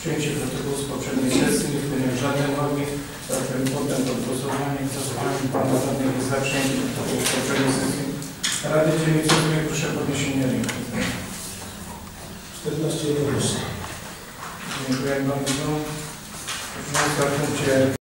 Przyjęcie protokołu z poprzedniej sesji, nie wpłynie żadne uwagi. Zatem poddam pod głosowanie. Kto z Pań i Radnych jest za przyjęciem protokołu z poprzedniej sesji Rady Dzielnicowej, proszę o podniesienie ręki. 14 jednostek. Dziękuję bardzo. W punkcie